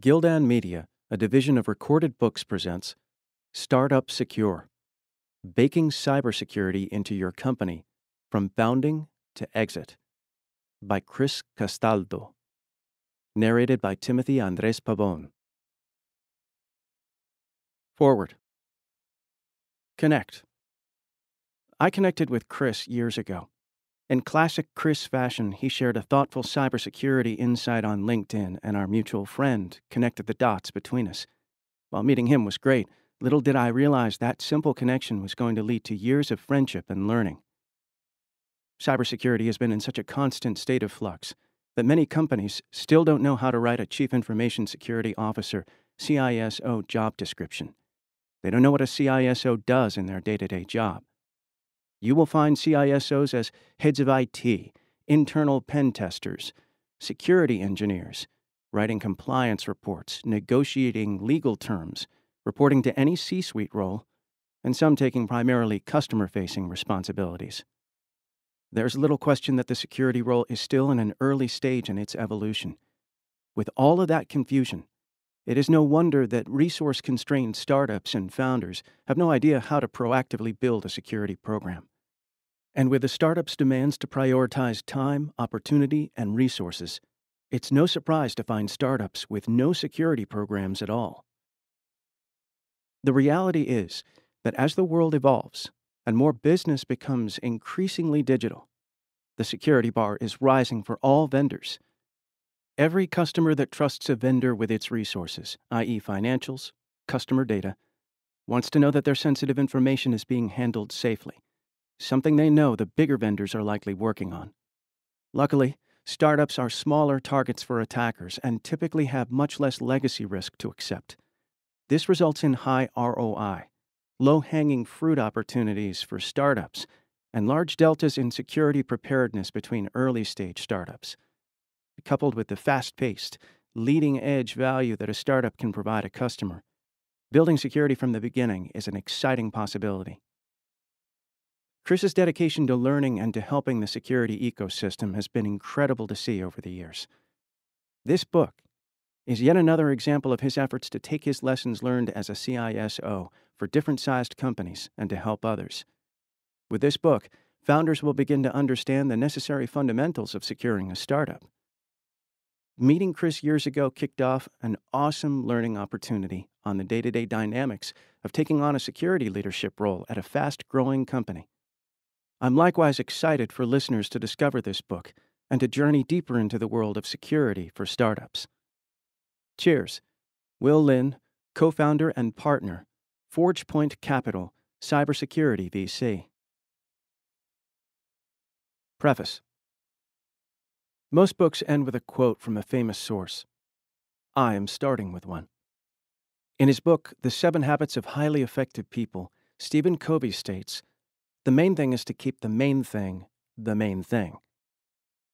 Gildan Media, a division of Recorded Books, presents Startup Secure Baking Cybersecurity into Your Company from Founding to Exit by Chris Castaldo. Narrated by Timothy Andrés Pabon. Foreword. Connect. I connected with Chris years ago. In classic Chris fashion, he shared a thoughtful cybersecurity insight on LinkedIn, and our mutual friend connected the dots between us. While meeting him was great, little did I realize that simple connection was going to lead to years of friendship and learning. Cybersecurity has been in such a constant state of flux that many companies still don't know how to write a Chief Information Security Officer CISO job description. They don't know what a CISO does in their day to day job. You will find CISOs as heads of IT, internal pen testers, security engineers, writing compliance reports, negotiating legal terms, reporting to any C suite role, and some taking primarily customer facing responsibilities. There's little question that the security role is still in an early stage in its evolution. With all of that confusion, it is no wonder that resource constrained startups and founders have no idea how to proactively build a security program. And with the startup's demands to prioritize time, opportunity, and resources, it's no surprise to find startups with no security programs at all. The reality is that as the world evolves and more business becomes increasingly digital, the security bar is rising for all vendors Every customer that trusts a vendor with its resources, i.e., financials, customer data, wants to know that their sensitive information is being handled safely, something they know the bigger vendors are likely working on. Luckily, startups are smaller targets for attackers and typically have much less legacy risk to accept. This results in high ROI, low hanging fruit opportunities for startups, and large deltas in security preparedness between early stage startups coupled with the fast paced, leading edge value that a startup can provide a customer, building security from the beginning is an exciting possibility. Chris's dedication to learning and to helping the security ecosystem has been incredible to see over the years. This book is yet another example of his efforts to take his lessons learned as a CISO for different sized companies and to help others. With this book, founders will begin to understand the necessary fundamentals of securing a startup. Meeting Chris years ago kicked off an awesome learning opportunity on the day to day dynamics of taking on a security leadership role at a fast growing company. I'm likewise excited for listeners to discover this book and to journey deeper into the world of security for startups. Cheers. Will Lin, co founder and partner, ForgePoint Capital, Cybersecurity VC. Preface most books end with a quote from a famous source. I am starting with one. In his book, The Seven Habits of Highly Effective People, Stephen Covey states The main thing is to keep the main thing the main thing.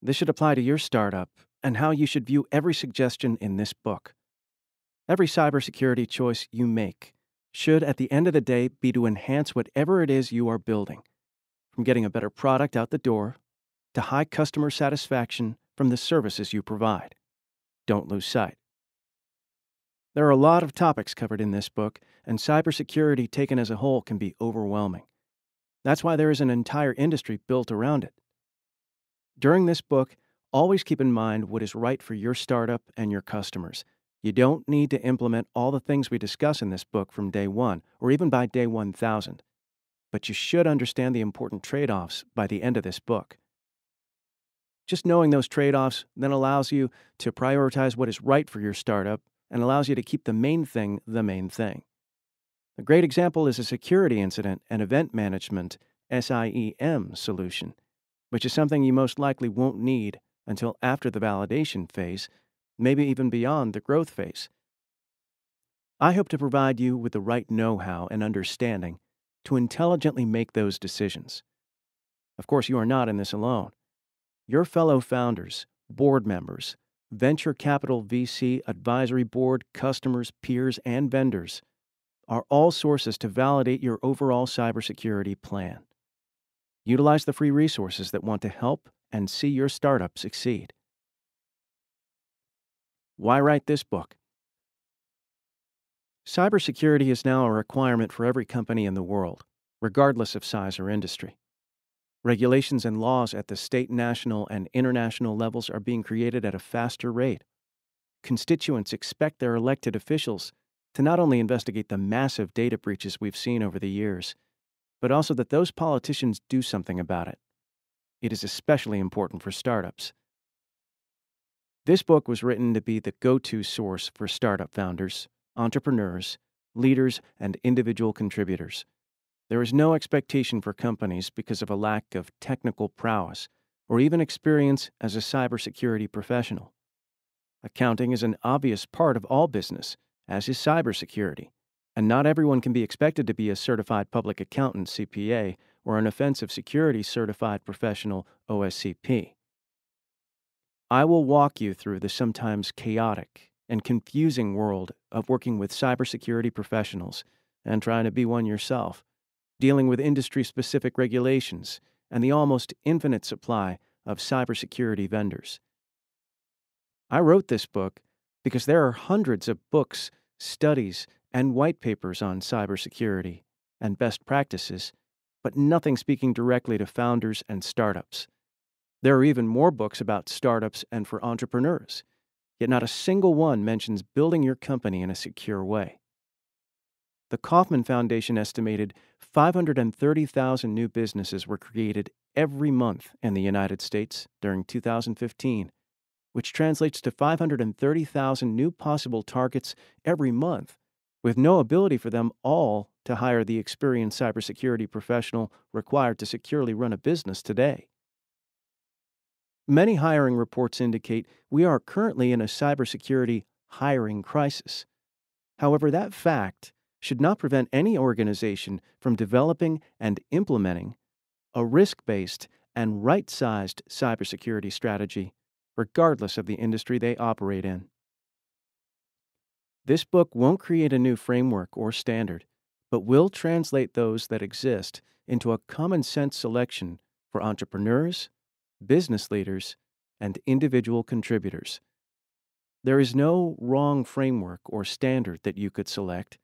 This should apply to your startup and how you should view every suggestion in this book. Every cybersecurity choice you make should, at the end of the day, be to enhance whatever it is you are building, from getting a better product out the door to high customer satisfaction from the services you provide. Don't lose sight. There are a lot of topics covered in this book, and cybersecurity taken as a whole can be overwhelming. That's why there is an entire industry built around it. During this book, always keep in mind what is right for your startup and your customers. You don't need to implement all the things we discuss in this book from day one, or even by day 1000. But you should understand the important trade offs by the end of this book. Just knowing those trade offs then allows you to prioritize what is right for your startup and allows you to keep the main thing the main thing. A great example is a security incident and event management SIEM solution, which is something you most likely won't need until after the validation phase, maybe even beyond the growth phase. I hope to provide you with the right know how and understanding to intelligently make those decisions. Of course, you are not in this alone. Your fellow founders, board members, venture capital VC advisory board, customers, peers, and vendors are all sources to validate your overall cybersecurity plan. Utilize the free resources that want to help and see your startup succeed. Why write this book? Cybersecurity is now a requirement for every company in the world, regardless of size or industry. Regulations and laws at the state, national, and international levels are being created at a faster rate. Constituents expect their elected officials to not only investigate the massive data breaches we've seen over the years, but also that those politicians do something about it. It is especially important for startups. This book was written to be the go to source for startup founders, entrepreneurs, leaders, and individual contributors. There is no expectation for companies because of a lack of technical prowess or even experience as a cybersecurity professional. Accounting is an obvious part of all business, as is cybersecurity, and not everyone can be expected to be a certified public accountant CPA or an offensive security certified professional OSCP. I will walk you through the sometimes chaotic and confusing world of working with cybersecurity professionals and trying to be one yourself, dealing with industry specific regulations and the almost infinite supply of cybersecurity vendors. I wrote this book because there are hundreds of books, studies, and white papers on cybersecurity and best practices, but nothing speaking directly to founders and startups. There are even more books about startups and for entrepreneurs yet not a single one mentions building your company in a secure way. The Kauffman Foundation estimated 530,000 new businesses were created every month in the United States during 2015, which translates to 530,000 new possible targets every month, with no ability for them all to hire the experienced cybersecurity professional required to securely run a business today. Many hiring reports indicate we are currently in a cybersecurity hiring crisis. However, that fact should not prevent any organization from developing and implementing a risk based and right sized cybersecurity strategy, regardless of the industry they operate in. This book won't create a new framework or standard, but will translate those that exist into a common sense selection for entrepreneurs, business leaders, and individual contributors. There is no wrong framework or standard that you could select,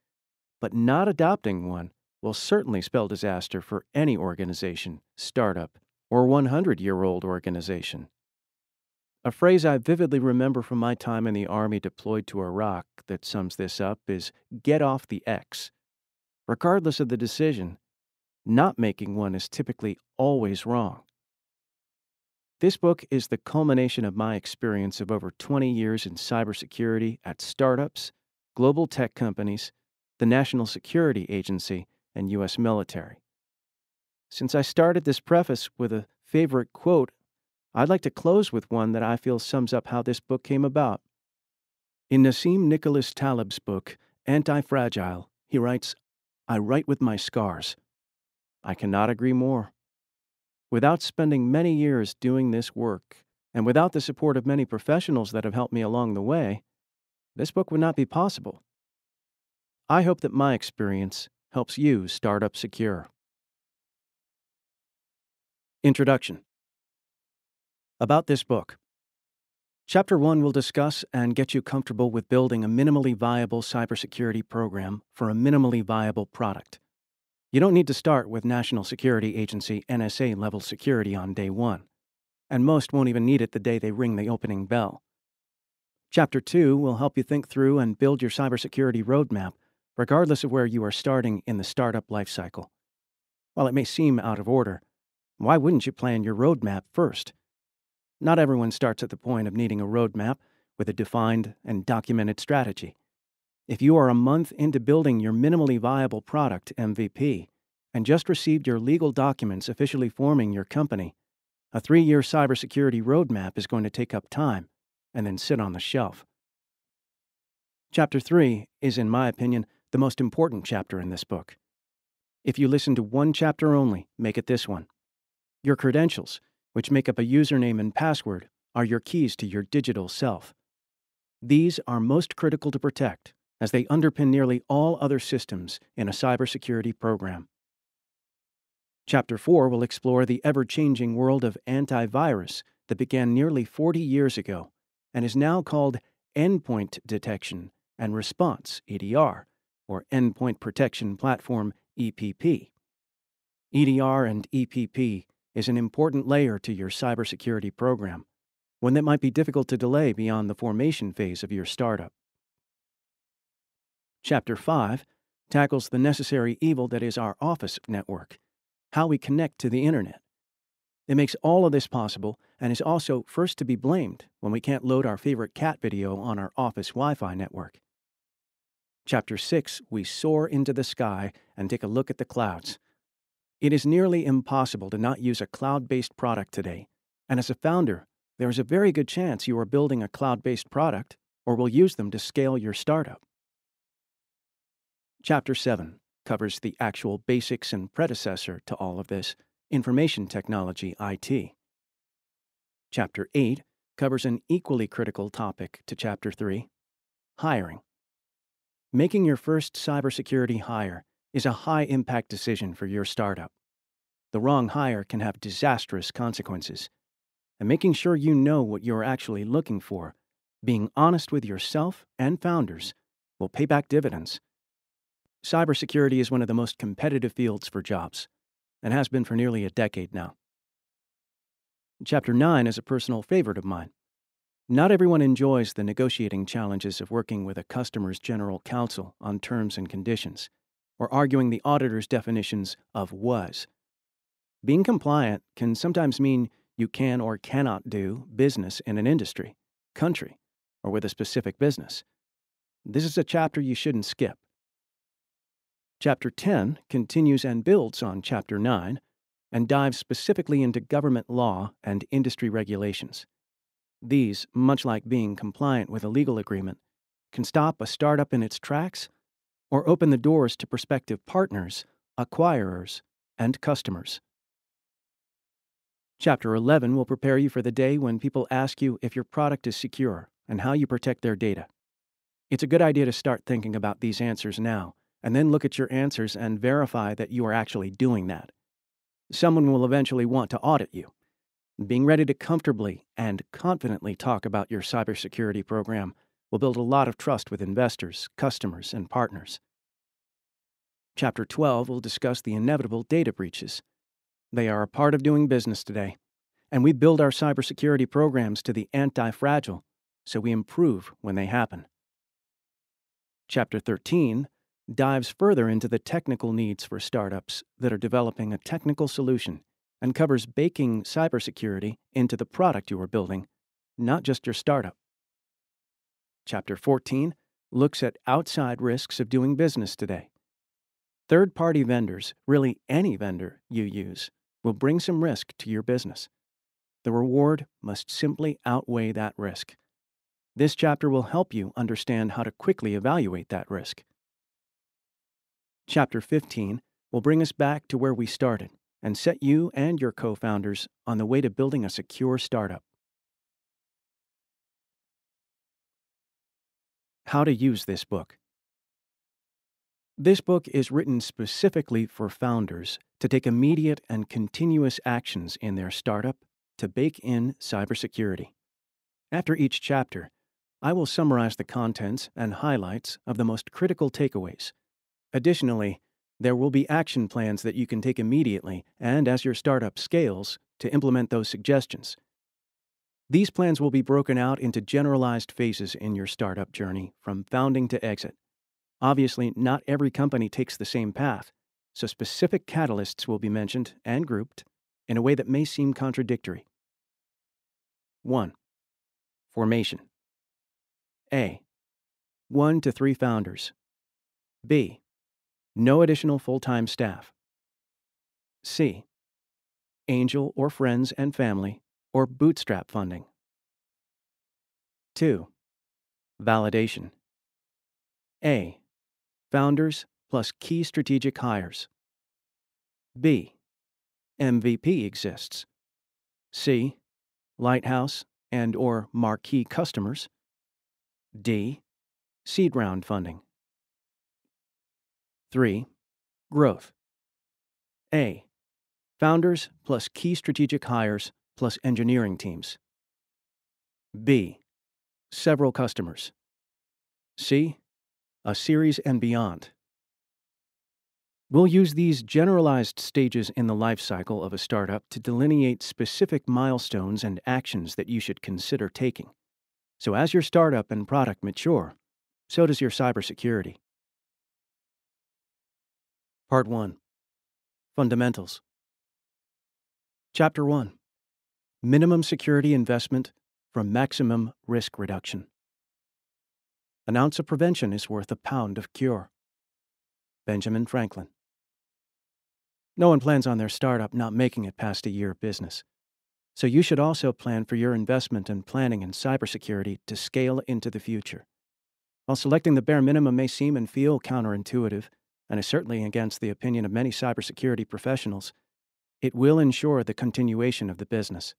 but not adopting one will certainly spell disaster for any organization, startup, or 100 year old organization. A phrase I vividly remember from my time in the Army deployed to Iraq that sums this up is get off the X. Regardless of the decision, not making one is typically always wrong. This book is the culmination of my experience of over 20 years in cybersecurity at startups, global tech companies, the National Security Agency, and U.S. military. Since I started this preface with a favorite quote, I'd like to close with one that I feel sums up how this book came about. In Nassim Nicholas Taleb's book, Anti Fragile, he writes, I write with my scars. I cannot agree more. Without spending many years doing this work, and without the support of many professionals that have helped me along the way, this book would not be possible. I hope that my experience helps you start up secure. Introduction About this book. Chapter 1 will discuss and get you comfortable with building a minimally viable cybersecurity program for a minimally viable product. You don't need to start with National Security Agency NSA level security on day one, and most won't even need it the day they ring the opening bell. Chapter 2 will help you think through and build your cybersecurity roadmap, regardless of where you are starting in the startup lifecycle. While it may seem out of order, why wouldn't you plan your roadmap first? Not everyone starts at the point of needing a roadmap with a defined and documented strategy. If you are a month into building your minimally viable product MVP and just received your legal documents officially forming your company, a three year cybersecurity roadmap is going to take up time and then sit on the shelf. Chapter 3 is, in my opinion, the most important chapter in this book. If you listen to one chapter only, make it this one. Your credentials, which make up a username and password, are your keys to your digital self. These are most critical to protect as they underpin nearly all other systems in a cybersecurity program. Chapter 4 will explore the ever changing world of antivirus that began nearly 40 years ago and is now called endpoint detection and response EDR or Endpoint Protection Platform, EPP. EDR and EPP is an important layer to your cybersecurity program, one that might be difficult to delay beyond the formation phase of your startup. Chapter 5 tackles the necessary evil that is our office network, how we connect to the internet. It makes all of this possible and is also first to be blamed when we can't load our favorite cat video on our office Wi Fi network. Chapter 6 We soar into the sky and take a look at the clouds. It is nearly impossible to not use a cloud based product today, and as a founder, there is a very good chance you are building a cloud based product or will use them to scale your startup. Chapter 7 covers the actual basics and predecessor to all of this information technology IT. Chapter 8 covers an equally critical topic to Chapter 3 hiring. Making your first cybersecurity hire is a high impact decision for your startup. The wrong hire can have disastrous consequences. And making sure you know what you're actually looking for, being honest with yourself and founders, will pay back dividends Cybersecurity is one of the most competitive fields for jobs, and has been for nearly a decade now. Chapter 9 is a personal favorite of mine. Not everyone enjoys the negotiating challenges of working with a customer's general counsel on terms and conditions, or arguing the auditor's definitions of was. Being compliant can sometimes mean you can or cannot do business in an industry, country, or with a specific business. This is a chapter you shouldn't skip. Chapter 10 continues and builds on Chapter 9 and dives specifically into government law and industry regulations. These, much like being compliant with a legal agreement, can stop a startup in its tracks or open the doors to prospective partners, acquirers, and customers. Chapter 11 will prepare you for the day when people ask you if your product is secure and how you protect their data. It's a good idea to start thinking about these answers now and then look at your answers and verify that you are actually doing that. Someone will eventually want to audit you. Being ready to comfortably and confidently talk about your cybersecurity program will build a lot of trust with investors, customers, and partners. Chapter 12 will discuss the inevitable data breaches. They are a part of doing business today, and we build our cybersecurity programs to the anti fragile so we improve when they happen. Chapter 13 dives further into the technical needs for startups that are developing a technical solution and covers baking cybersecurity into the product you are building, not just your startup. Chapter 14 looks at outside risks of doing business today. Third party vendors, really any vendor you use, will bring some risk to your business. The reward must simply outweigh that risk. This chapter will help you understand how to quickly evaluate that risk. Chapter 15 will bring us back to where we started and set you and your co founders on the way to building a secure startup. How to use this book. This book is written specifically for founders to take immediate and continuous actions in their startup to bake in cybersecurity. After each chapter, I will summarize the contents and highlights of the most critical takeaways Additionally, there will be action plans that you can take immediately and as your startup scales to implement those suggestions. These plans will be broken out into generalized phases in your startup journey from founding to exit. Obviously, not every company takes the same path, so specific catalysts will be mentioned and grouped in a way that may seem contradictory. 1. Formation A. 1 to 3 founders. B. No additional full time staff. C. Angel or friends and family, or bootstrap funding. 2. Validation. A. Founders plus key strategic hires. B. MVP exists. C. Lighthouse and or marquee customers. D. Seed round funding. 3. Growth. A. Founders plus key strategic hires plus engineering teams. B. Several customers. C. A series and beyond, We'll use these generalized stages in the life cycle of a startup to delineate specific milestones and actions that you should consider taking. So, as your startup and product mature, so does your cybersecurity. Part 1 Fundamentals Chapter 1 Minimum Security Investment from Maximum Risk Reduction. An ounce of prevention is worth a pound of cure. Benjamin Franklin. No one plans on their startup not making it past a year of business. So you should also plan for your investment and planning in cybersecurity to scale into the future. While selecting the bare minimum may seem and feel counterintuitive, and is certainly against the opinion of many cybersecurity professionals, it will ensure the continuation of the business.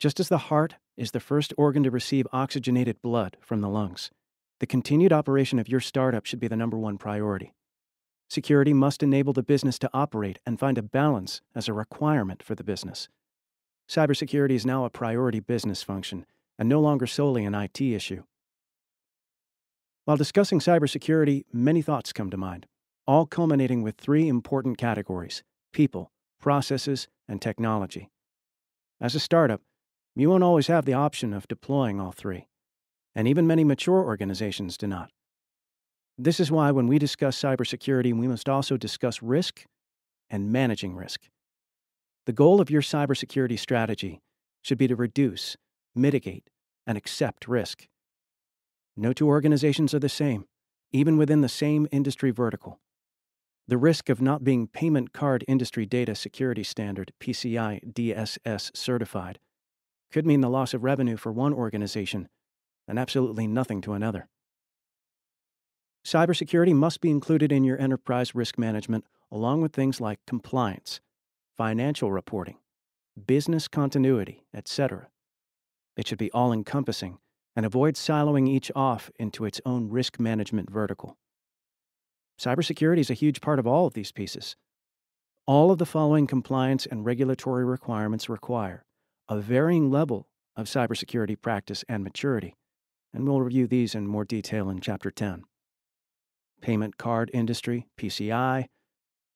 Just as the heart is the first organ to receive oxygenated blood from the lungs, the continued operation of your startup should be the number one priority. Security must enable the business to operate and find a balance as a requirement for the business. Cybersecurity is now a priority business function and no longer solely an IT issue. While discussing cybersecurity, many thoughts come to mind, all culminating with three important categories people, processes, and technology. As a startup, you won't always have the option of deploying all three, and even many mature organizations do not. This is why when we discuss cybersecurity, we must also discuss risk and managing risk. The goal of your cybersecurity strategy should be to reduce, mitigate, and accept risk. No two organizations are the same, even within the same industry vertical. The risk of not being Payment Card Industry Data Security Standard PCI DSS certified could mean the loss of revenue for one organization and absolutely nothing to another. Cybersecurity must be included in your enterprise risk management along with things like compliance, financial reporting, business continuity, etc. It should be all encompassing and avoid siloing each off into its own risk management vertical. Cybersecurity is a huge part of all of these pieces. All of the following compliance and regulatory requirements require a varying level of cybersecurity practice and maturity, and we'll review these in more detail in Chapter 10. Payment Card Industry, PCI,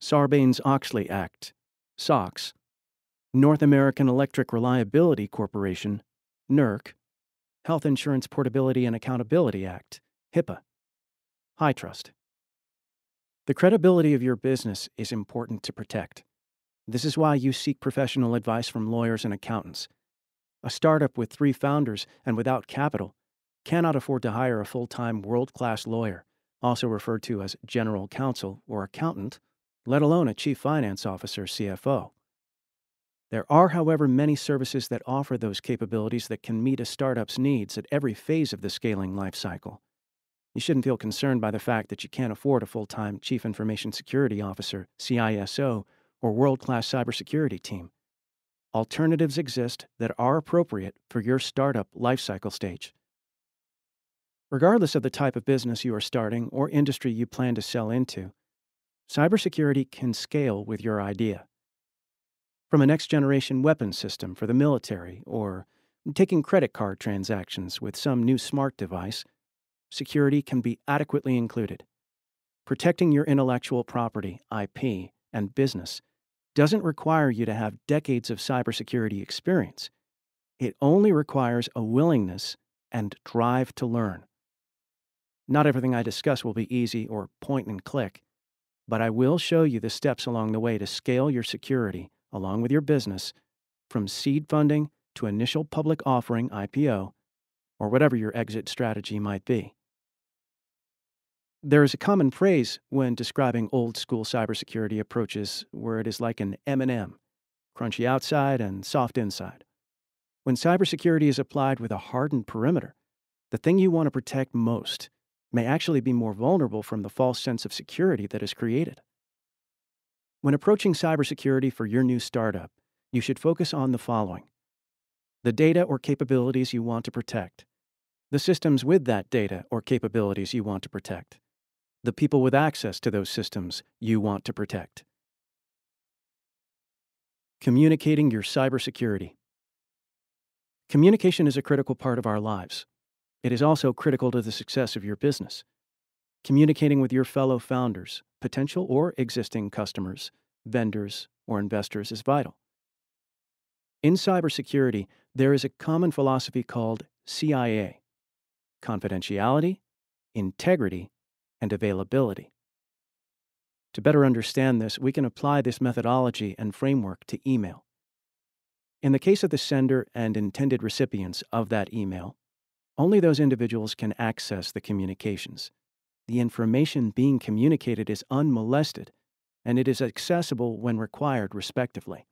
Sarbanes Oxley Act, SOX, North American Electric Reliability Corporation, NERC, Health Insurance Portability and Accountability Act, HIPAA, HITRUST. The credibility of your business is important to protect. This is why you seek professional advice from lawyers and accountants. A startup with three founders and without capital cannot afford to hire a full time world class lawyer, also referred to as general counsel or accountant, let alone a chief finance officer, CFO. There are, however, many services that offer those capabilities that can meet a startup's needs at every phase of the scaling lifecycle. You shouldn't feel concerned by the fact that you can't afford a full time Chief Information Security Officer, CISO, or world class cybersecurity team. Alternatives exist that are appropriate for your startup lifecycle stage. Regardless of the type of business you are starting or industry you plan to sell into, cybersecurity can scale with your idea from a next generation weapon system for the military or taking credit card transactions with some new smart device, security can be adequately included. Protecting your intellectual property, IP, and business doesn't require you to have decades of cybersecurity experience. It only requires a willingness and drive to learn. Not everything I discuss will be easy or point and click, but I will show you the steps along the way to scale your security along with your business, from seed funding to initial public offering IPO, or whatever your exit strategy might be. There is a common phrase when describing old school cybersecurity approaches where it is like an M&M, crunchy outside and soft inside. When cybersecurity is applied with a hardened perimeter, the thing you want to protect most may actually be more vulnerable from the false sense of security that is created. When approaching cybersecurity for your new startup, you should focus on the following the data or capabilities you want to protect, the systems with that data or capabilities you want to protect, the people with access to those systems you want to protect. Communicating your cybersecurity. Communication is a critical part of our lives. It is also critical to the success of your business. Communicating with your fellow founders, potential or existing customers, vendors, or investors is vital. In cybersecurity, there is a common philosophy called CIA confidentiality, integrity, and availability. To better understand this, we can apply this methodology and framework to email. In the case of the sender and intended recipients of that email, only those individuals can access the communications. The information being communicated is unmolested, and it is accessible when required, respectively.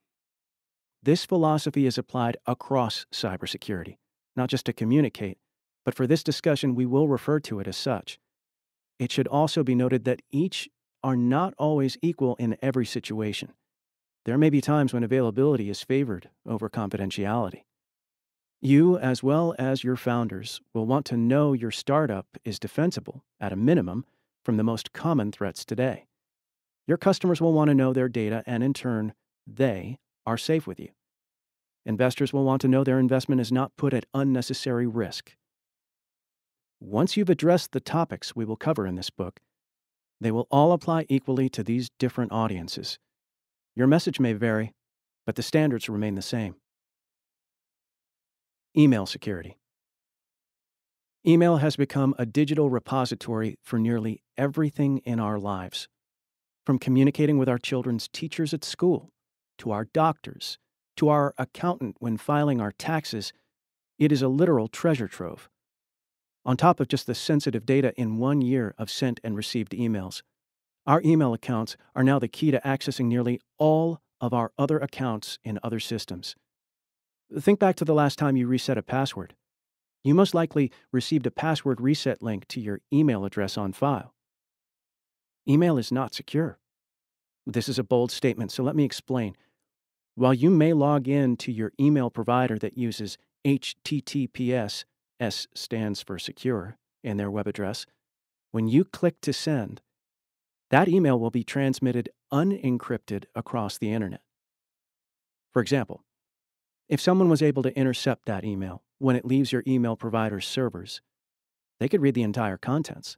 This philosophy is applied across cybersecurity, not just to communicate, but for this discussion, we will refer to it as such. It should also be noted that each are not always equal in every situation. There may be times when availability is favored over confidentiality. You, as well as your founders, will want to know your startup is defensible, at a minimum, from the most common threats today. Your customers will want to know their data, and in turn, they are safe with you. Investors will want to know their investment is not put at unnecessary risk. Once you've addressed the topics we will cover in this book, they will all apply equally to these different audiences. Your message may vary, but the standards remain the same. Email security. Email has become a digital repository for nearly everything in our lives. From communicating with our children's teachers at school, to our doctors, to our accountant when filing our taxes, it is a literal treasure trove. On top of just the sensitive data in one year of sent and received emails, our email accounts are now the key to accessing nearly all of our other accounts in other systems. Think back to the last time you reset a password. You most likely received a password reset link to your email address on file. Email is not secure. This is a bold statement, so let me explain. While you may log in to your email provider that uses HTTPS S stands for secure in their web address, when you click to send, that email will be transmitted unencrypted across the internet. For example, if someone was able to intercept that email when it leaves your email provider's servers, they could read the entire contents.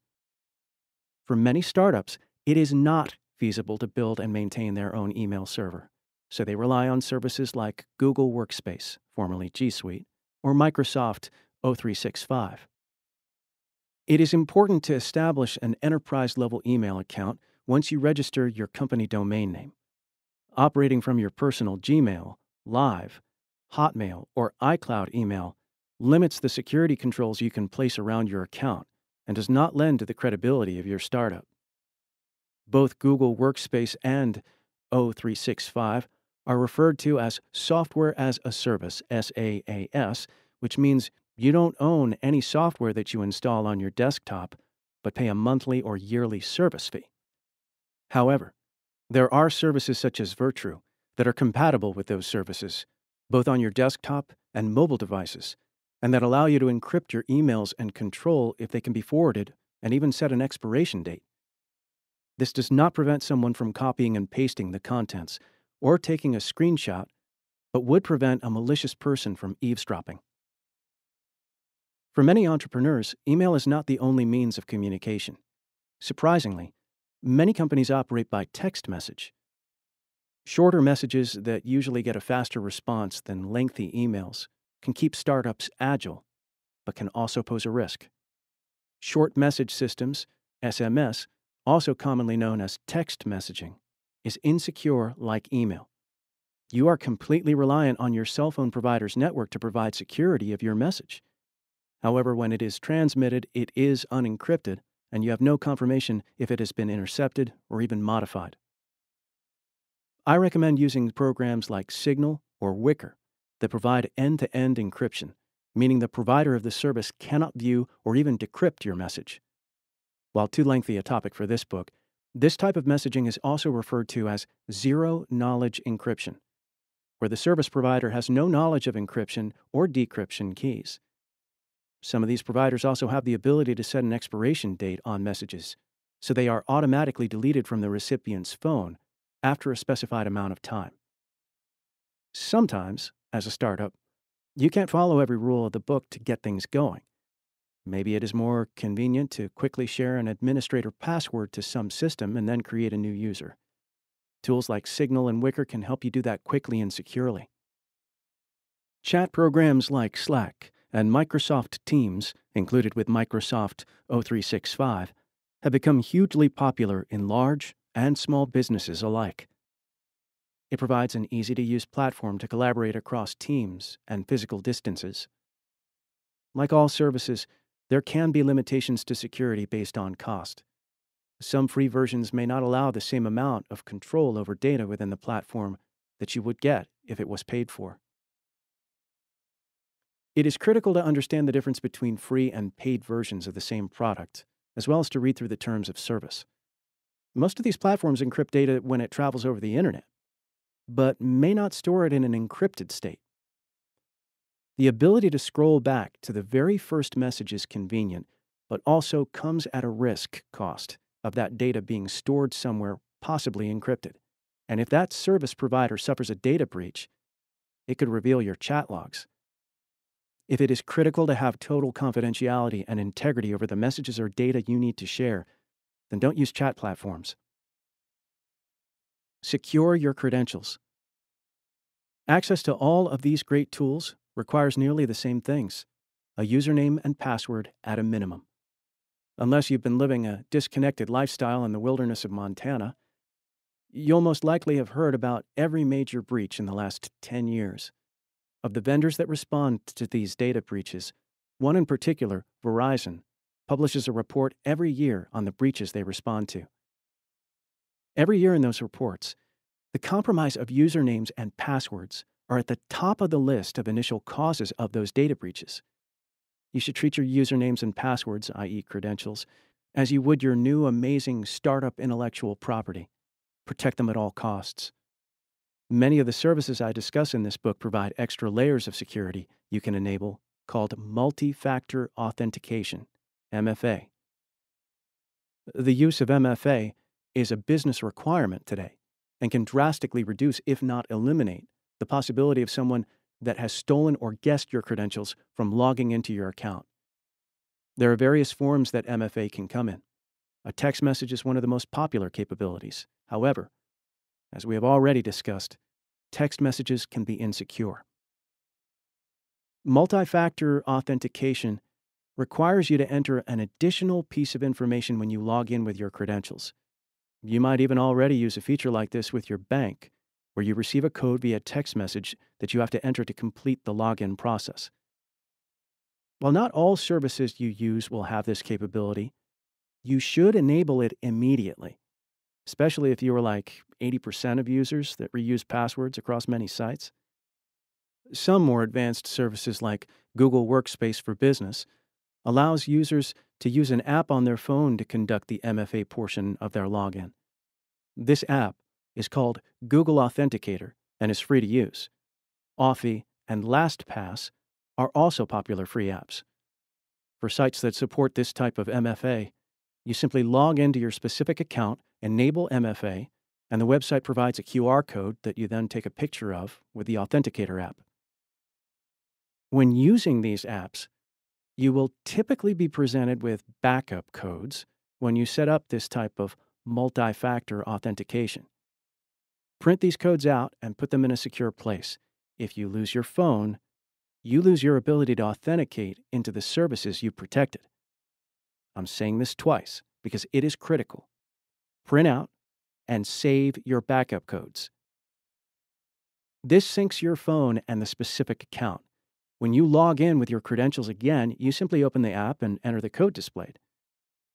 For many startups, it is not feasible to build and maintain their own email server, so they rely on services like Google Workspace, formerly G Suite, or Microsoft O365. It is important to establish an enterprise level email account once you register your company domain name. Operating from your personal Gmail, Live, Hotmail, or iCloud email limits the security controls you can place around your account and does not lend to the credibility of your startup. Both Google Workspace and O365 are referred to as Software as a Service, SaaS, which means you don't own any software that you install on your desktop, but pay a monthly or yearly service fee. However, there are services such as Virtru that are compatible with those services, both on your desktop and mobile devices, and that allow you to encrypt your emails and control if they can be forwarded and even set an expiration date. This does not prevent someone from copying and pasting the contents or taking a screenshot, but would prevent a malicious person from eavesdropping. For many entrepreneurs, email is not the only means of communication. Surprisingly, many companies operate by text message. Shorter messages that usually get a faster response than lengthy emails can keep startups agile, but can also pose a risk. Short message systems, SMS, also commonly known as text messaging, is insecure like email. You are completely reliant on your cell phone provider's network to provide security of your message. However, when it is transmitted, it is unencrypted, and you have no confirmation if it has been intercepted or even modified. I recommend using programs like Signal or Wickr that provide end to end encryption, meaning the provider of the service cannot view or even decrypt your message. While too lengthy a topic for this book, this type of messaging is also referred to as zero knowledge encryption, where the service provider has no knowledge of encryption or decryption keys. Some of these providers also have the ability to set an expiration date on messages, so they are automatically deleted from the recipient's phone after a specified amount of time. Sometimes, as a startup, you can't follow every rule of the book to get things going. Maybe it is more convenient to quickly share an administrator password to some system and then create a new user. Tools like Signal and Wickr can help you do that quickly and securely. Chat programs like Slack and Microsoft Teams, included with Microsoft O365, have become hugely popular in large and small businesses alike. It provides an easy to use platform to collaborate across teams and physical distances. Like all services, there can be limitations to security based on cost. Some free versions may not allow the same amount of control over data within the platform that you would get if it was paid for. It is critical to understand the difference between free and paid versions of the same product, as well as to read through the terms of service. Most of these platforms encrypt data when it travels over the internet, but may not store it in an encrypted state. The ability to scroll back to the very first message is convenient, but also comes at a risk cost of that data being stored somewhere, possibly encrypted. And if that service provider suffers a data breach, it could reveal your chat logs. If it is critical to have total confidentiality and integrity over the messages or data you need to share, then don't use chat platforms. Secure your credentials. Access to all of these great tools requires nearly the same things a username and password at a minimum. Unless you've been living a disconnected lifestyle in the wilderness of Montana, you'll most likely have heard about every major breach in the last 10 years. Of the vendors that respond to these data breaches, one in particular, Verizon, publishes a report every year on the breaches they respond to. Every year in those reports, the compromise of usernames and passwords are at the top of the list of initial causes of those data breaches. You should treat your usernames and passwords, i.e., credentials, as you would your new amazing startup intellectual property. Protect them at all costs. Many of the services I discuss in this book provide extra layers of security you can enable called multi factor authentication, MFA. The use of MFA is a business requirement today and can drastically reduce, if not eliminate, the possibility of someone that has stolen or guessed your credentials from logging into your account. There are various forms that MFA can come in. A text message is one of the most popular capabilities. However, as we have already discussed, text messages can be insecure. Multi factor authentication requires you to enter an additional piece of information when you log in with your credentials. You might even already use a feature like this with your bank, where you receive a code via text message that you have to enter to complete the login process. While not all services you use will have this capability, you should enable it immediately, especially if you are like 80% of users that reuse passwords across many sites. Some more advanced services like Google Workspace for Business allows users to use an app on their phone to conduct the MFA portion of their login. This app is called Google Authenticator and is free to use. Authy and LastPass are also popular free apps. For sites that support this type of MFA, you simply log into your specific account, enable MFA, and the website provides a QR code that you then take a picture of with the Authenticator app. When using these apps, you will typically be presented with backup codes when you set up this type of multi factor authentication. Print these codes out and put them in a secure place. If you lose your phone, you lose your ability to authenticate into the services you protected. I'm saying this twice because it is critical. Print out and save your backup codes. This syncs your phone and the specific account. When you log in with your credentials again, you simply open the app and enter the code displayed.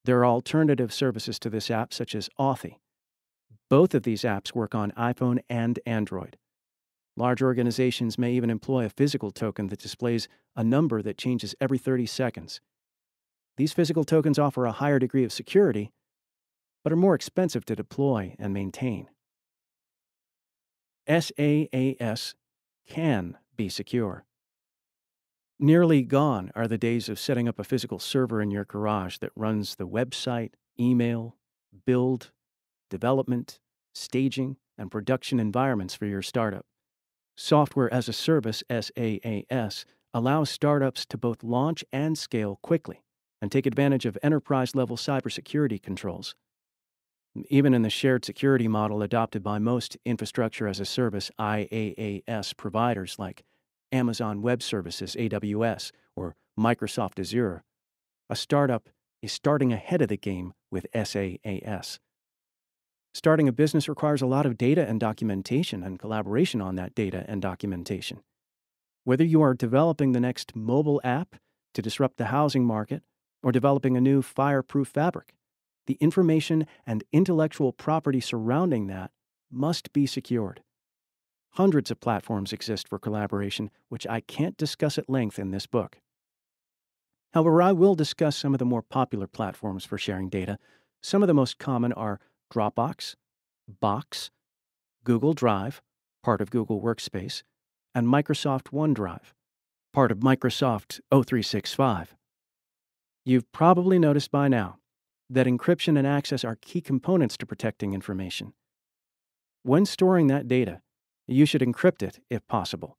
There are alternative services to this app, such as Authy. Both of these apps work on iPhone and Android. Large organizations may even employ a physical token that displays a number that changes every 30 seconds. These physical tokens offer a higher degree of security, but are more expensive to deploy and maintain. SaaS can be secure. Nearly gone are the days of setting up a physical server in your garage that runs the website, email, build, development, staging, and production environments for your startup. Software as a Service, SaaS, allows startups to both launch and scale quickly and take advantage of enterprise level cybersecurity controls. Even in the shared security model adopted by most infrastructure as a service IaaS providers like Amazon Web Services, AWS, or Microsoft Azure, a startup is starting ahead of the game with SaaS. Starting a business requires a lot of data and documentation and collaboration on that data and documentation. Whether you are developing the next mobile app to disrupt the housing market or developing a new fireproof fabric, the information and intellectual property surrounding that must be secured. Hundreds of platforms exist for collaboration, which I can't discuss at length in this book. However, I will discuss some of the more popular platforms for sharing data. Some of the most common are Dropbox, Box, Google Drive, part of Google Workspace, and Microsoft OneDrive, part of Microsoft O365. You've probably noticed by now that encryption and access are key components to protecting information. When storing that data, you should encrypt it if possible.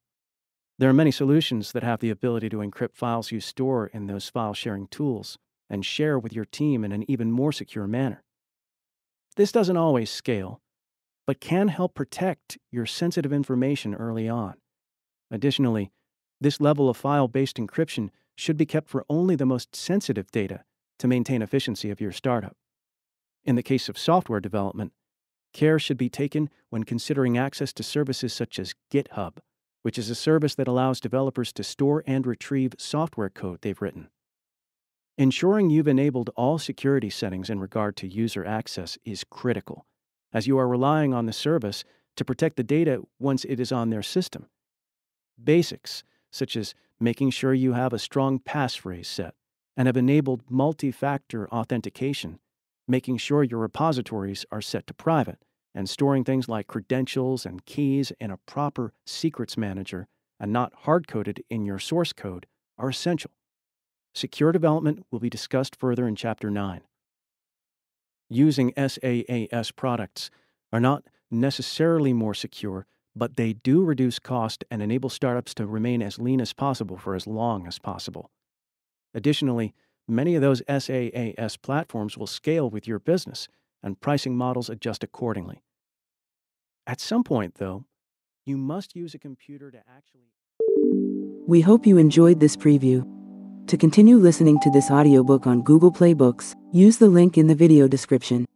There are many solutions that have the ability to encrypt files you store in those file sharing tools and share with your team in an even more secure manner. This doesn't always scale, but can help protect your sensitive information early on. Additionally, this level of file based encryption should be kept for only the most sensitive data to maintain efficiency of your startup. In the case of software development, care should be taken when considering access to services such as GitHub, which is a service that allows developers to store and retrieve software code they've written. Ensuring you've enabled all security settings in regard to user access is critical, as you are relying on the service to protect the data once it is on their system. Basics, such as making sure you have a strong passphrase set and have enabled multi factor authentication, making sure your repositories are set to private, and storing things like credentials and keys in a proper secrets manager and not hard coded in your source code are essential. Secure development will be discussed further in Chapter 9. Using SaaS products are not necessarily more secure, but they do reduce cost and enable startups to remain as lean as possible for as long as possible. Additionally, many of those SaaS platforms will scale with your business, and pricing models adjust accordingly. At some point, though, you must use a computer to actually. We hope you enjoyed this preview. To continue listening to this audiobook on Google Play Books, use the link in the video description.